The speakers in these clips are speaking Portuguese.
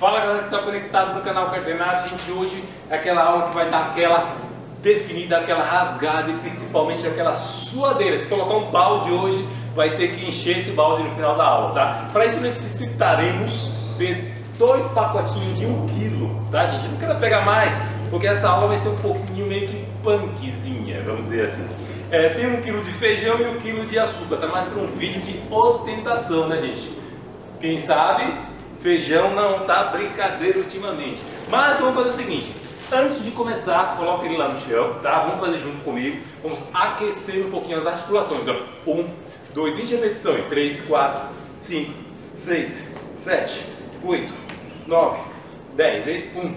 Fala galera que está conectado no canal Cardenado, gente, hoje é aquela aula que vai dar aquela definida, aquela rasgada e principalmente aquela suadeira. Se colocar um balde hoje, vai ter que encher esse balde no final da aula, tá? Para isso necessitaremos de dois pacotinhos de um quilo, tá gente? Eu não quero pegar mais, porque essa aula vai ser um pouquinho meio que punkzinha, vamos dizer assim. É, tem um quilo de feijão e um quilo de açúcar, tá mais para um vídeo de ostentação, né gente? Quem sabe Feijão não tá brincadeira ultimamente. Mas vamos fazer o seguinte. Antes de começar, coloque ele lá no chão, tá? Vamos fazer junto comigo. Vamos aquecer um pouquinho as articulações. Então, um, dois, 20 repetições. Três, quatro, cinco, seis, sete, oito, nove, dez. E um,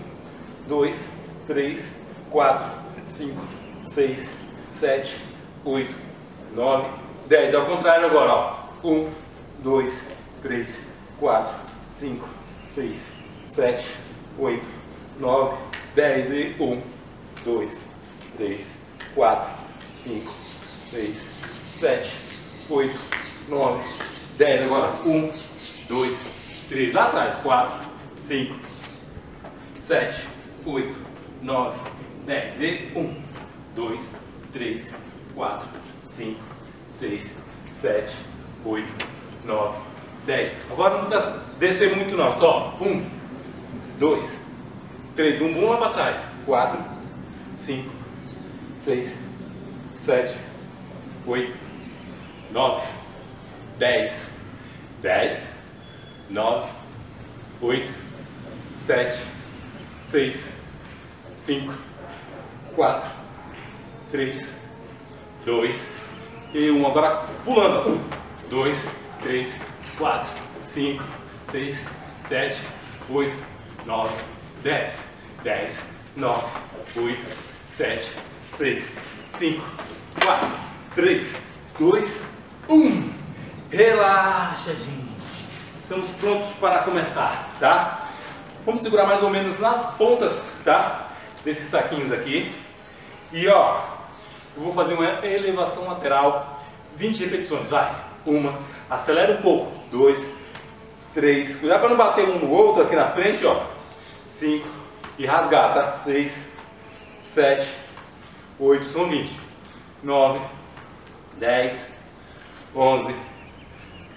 dois, três, quatro, cinco, seis, sete, oito, nove, dez. Ao contrário agora, ó. Um, dois, três, quatro, 5, 6, 7, 8, 9, 10 e 1, 2, 3, 4, 5, 6, 7, 8, 9, 10. Agora 1, 2, 3. Lá atrás 4, 5, 7, 8, 9, 10 e 1, 2, 3, 4, 5, 6, 7, 8, 9, 10. Agora não precisa descer muito não, só 1, 2, 3, bumbum lá para trás, 4, 5, 6, 7, 8, 9, 10, 10, 9, 8, 7, 6, 5, 4, 3, 2 e 1. Agora pulando. 1, 2, 3, 4, 5, 6, 7, 8, 9, 10, 10, 9, 8, 7, 6, 5, 4, 3, 2, 1. Relaxa, gente. Estamos prontos para começar, tá? Vamos segurar mais ou menos nas pontas, tá? Desses saquinhos aqui. E ó, eu vou fazer uma elevação lateral, 20 repetições, vai. Uma, acelera um pouco, dois, três, cuidado para não bater um no outro aqui na frente, ó, cinco, e rasgar, tá? Seis, sete, oito, são vinte, nove, dez, onze,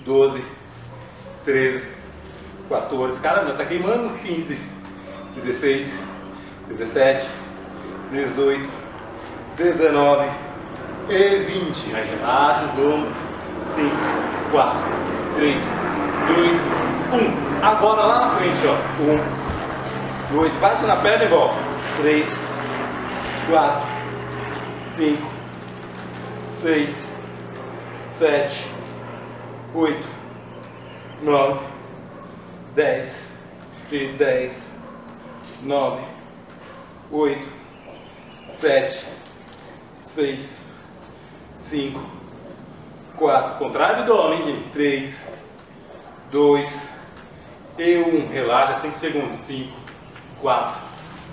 doze, treze, 14, caramba, tá queimando 15, 16, 17, 18, 19 e 20. Aí relaxa os ombros. 5, 4, 3, 2, 1. Agora lá na frente, ó. 1, 2, bate na perna e volta. 3, 4, 5, 6, 7, 8, 9, 10, e 10, 9, 8, 7, 6, 5, 4, contrário do homem, gente. 3, 2 e 1. Relaxa 5 segundos. 5, 4,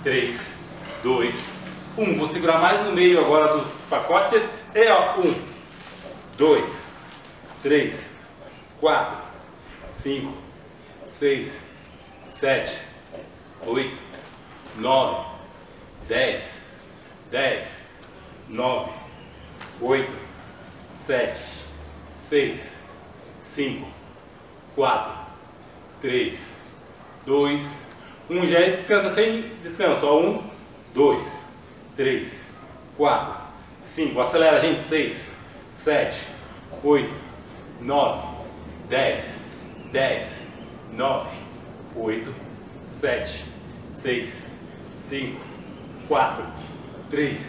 3, 2, 1. Vou segurar mais no meio agora dos pacotes. E ó, 1, 2, 3, 4, 5, 6, 7, 8, 9, 10, 10, 9, 8, 7, 6, 5, 4, 3, 2, 1. Já é descansa sem descanso. Ó, 1, 2, 3, 4, 5. Acelera, gente. 6, 7, 8, 9, 10, 10, 9, 8, 7, 6, 5, 4, 3,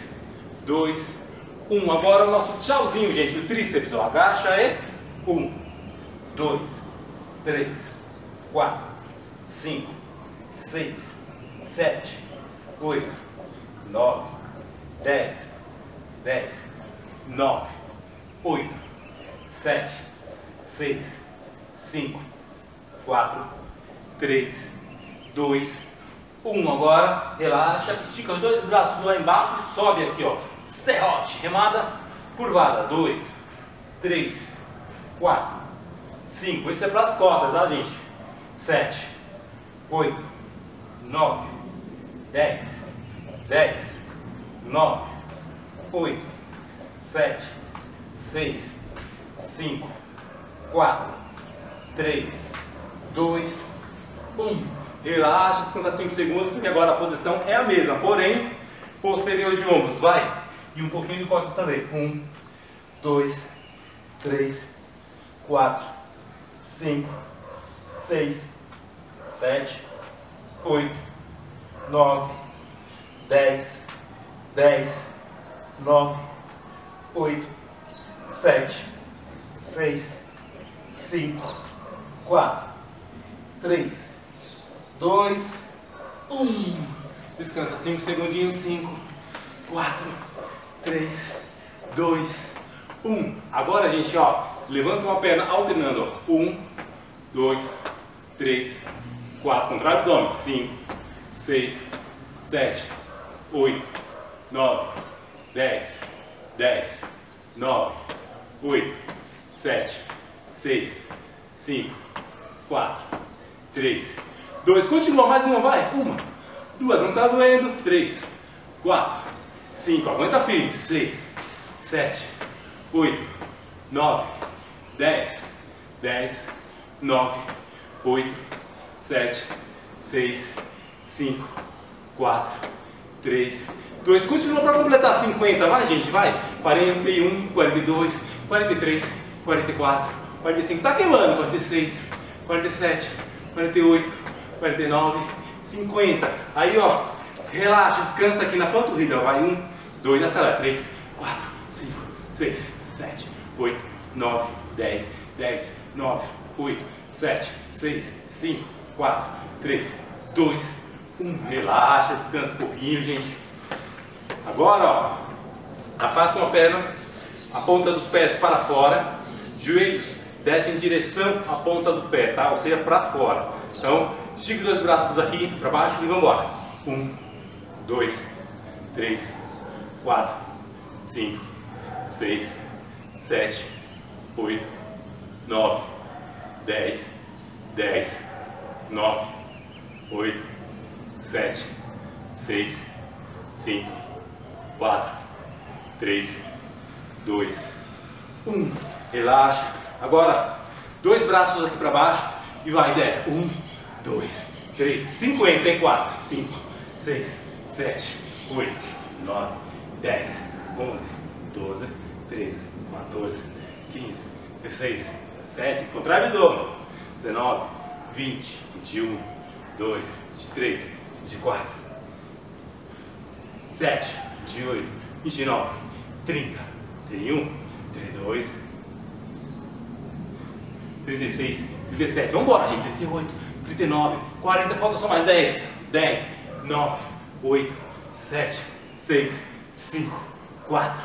2, 1. 1. Agora o nosso tchauzinho, gente, do tríceps. Ó. Agacha e 1, 2, 3, 4, 5, 6, 7, 8, 9, 10, 10, 9, 8, 7, 6, 5, 4, 3, 2, 1. Agora relaxa, estica os dois braços lá embaixo e sobe aqui, ó serrote, remada curvada, 2, 3, 4, 5, esse é para as costas, tá gente? 7, 8, nove, dez, dez, nove, oito, sete, seis, cinco, quatro, três, dois, um. Relaxa, descansa 5 segundos, porque agora a posição é a mesma, porém, posterior de ombros, vai. E um pouquinho de costas também. Um, dois, três, quatro, cinco, seis, sete, oito, nove, dez, dez, nove, oito, sete, seis, cinco, quatro, três, dois, um. Descansa cinco segundinhos, cinco, quatro, três, dois, um. Agora, gente, ó, levanta uma perna alternando, ó. Um, dois, três, quatro. Contra o abdômen. Cinco, seis, sete, oito, nove, dez, dez, nove, oito, sete, seis, cinco, quatro, três, dois. Continua mais uma, vai. Uma, duas, não tá doendo. Três, quatro, cinco. Aguenta firme. Seis, sete, oito, nove, dez, dez, nove, oito, sete, seis, cinco, quatro, três, dois. Continua para completar 50, vai gente, vai. 41, 42, 43, 44, 45. Tá queimando. 46, 47, 48, 49, 50. Aí ó, relaxa, descansa aqui na panturrilha. Vai um, dois, acelera. Três, quatro, cinco, seis, sete, oito, nove, dez, dez, nove, oito, sete, seis, cinco, quatro, três, dois, um. Relaxa, descansa um pouquinho, gente. Agora, ó, afasta uma perna, a ponta dos pés para fora, joelhos descem em direção à ponta do pé, tá? Ou seja, para fora. Então, estica os dois braços aqui para baixo e vamos embora. Um, dois, três, quatro, cinco, seis, sete, oito, nove, dez, dez, nove, oito, sete, seis, cinco, quatro, três, dois, um. Relaxa. Agora, dois braços aqui para baixo e vai, desce. Um, dois, três, cinquenta e quatro, cinco, seis, sete, oito, nove, dez, onze, doze, treze, 14, 15, 16, 17, contrai o abdômen, 19, 20, 21, 2, 23, 24, 7, 28, 29, 30, 31, 32, 36, 37, vamos embora gente, 38, 39, 40, falta só mais 10, 10, 9, 8, 7, 6, 5, 4,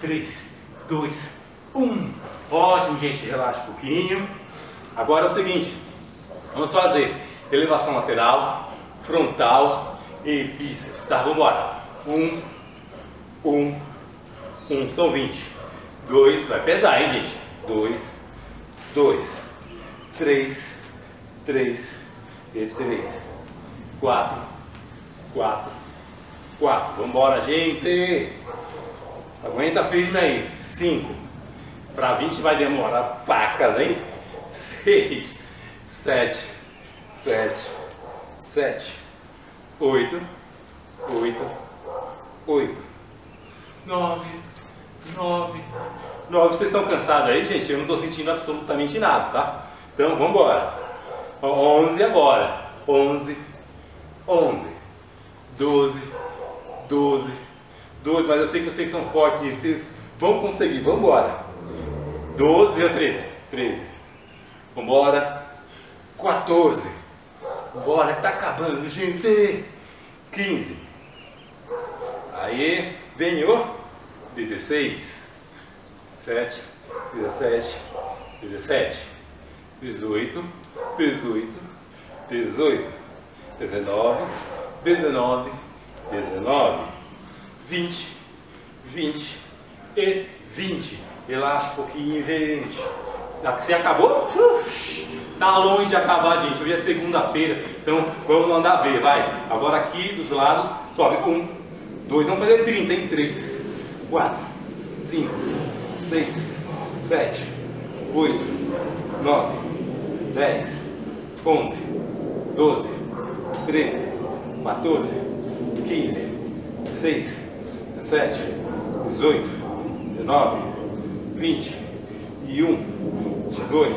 3, 2, 1. Ótimo, gente, relaxa um pouquinho. Agora é o seguinte, vamos fazer elevação lateral, frontal e bíceps, tá? Vamos embora. 1, 1, 1, são 20. 2, vai pesar, hein, gente? 2, 2, 3, 3 e 3, 4, 4, 4. Vamos embora, gente. Aguenta firme aí. 5. Para 20 vai demorar pacas, hein? 6, 7, 7, 7, 8, 8, 8, 9, 9, 9. Vocês estão cansados aí, gente? Eu não estou sentindo absolutamente nada, tá? Então, vamos embora. 11 agora. 11, 11, 12, 12, 12. Mas eu sei que vocês são fortes, vocês vão conseguir. Vamos embora. 12 ou 13? 13. Vambora. 14. Bora, tá acabando, gente. 15. Aí, venho. 16. 7. 17. 17. 18. 18. 18. 19. 19. 19. 20. 20. E 20. Relaxa um pouquinho, gente. Se acabou, tá longe de acabar, gente. Hoje é segunda-feira, então vamos mandar ver, vai. Agora aqui dos lados, sobe um, dois, vamos fazer 30, hein? Três, quatro, cinco, seis, sete, oito, nove, dez, onze, doze, treze, 14, 15, 16, 17, 18, 19, 20, 21, 22,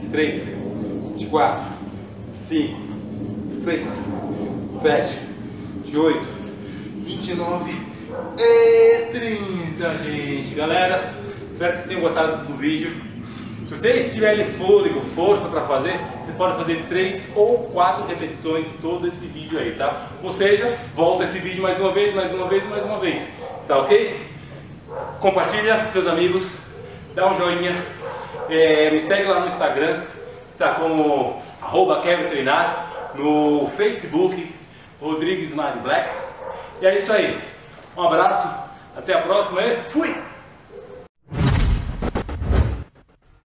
23, 24, 25, 26, 27, 28, 29 e 30, gente. Galera, espero que vocês tenham gostado do vídeo. Se vocês tiverem fôlego, força para fazer, vocês podem fazer três ou quatro repetições de todo esse vídeo aí, tá? Ou seja, volta esse vídeo mais uma vez, mais uma vez, mais uma vez, tá ok? Compartilha com seus amigos, dá um joinha, é, me segue lá no Instagram, tá como arroba Treinar, no Facebook, Rodrigues Black. E é isso aí. Um abraço, até a próxima e fui!